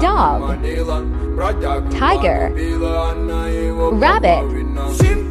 dog, tiger, rabbit.